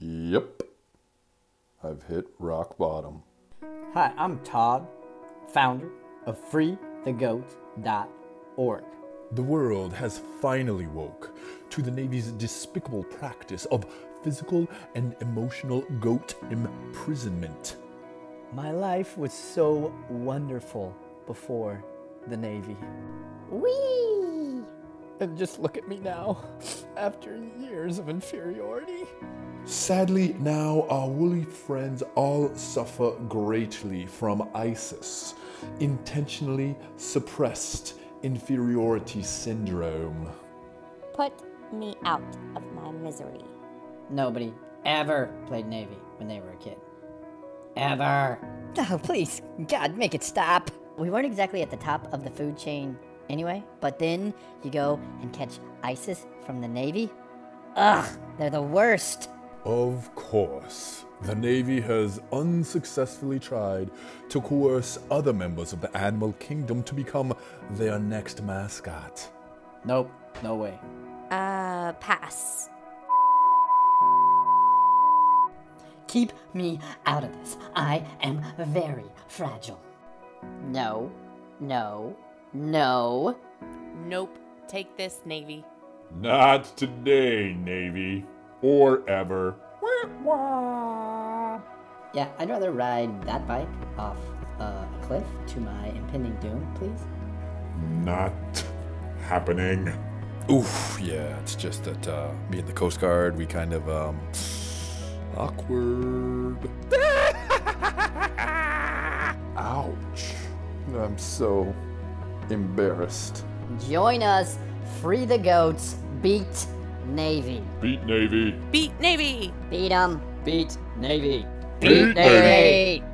Yep. I've hit rock bottom. Hi, I'm Todd, founder of FreeTheGoat.org. The world has finally woke to the Navy's despicable practice of physical and emotional goat imprisonment. My life was so wonderful before the Navy. Whee! And just look at me now, after years of inferiority. Sadly, now our woolly friends all suffer greatly from ISIS, intentionally suppressed inferiority syndrome. Put me out of my misery. Nobody ever played Navy when they were a kid. Ever. Oh, please, God, make it stop. We weren't exactly at the top of the food chain anyway, but then you go and catch ISIS from the Navy. Ugh, they're the worst. Of course, the Navy has unsuccessfully tried to coerce other members of the animal kingdom to become their next mascot. Nope, no way. Uh, pass. Keep me out of this. I am very fragile. No, no, no. Nope. Take this, Navy. Not today, Navy. Or ever. Yeah, I'd rather ride that bike off uh, a cliff to my impending doom, please. Not happening. Oof, yeah, it's just that uh, me and the Coast Guard, we kind of, um, awkward. Ouch. I'm so embarrassed. Join us, free the goats, beat Navy. Beat Navy. Beat Navy! Beat 'em. Beat Navy. Beat Navy. Navy.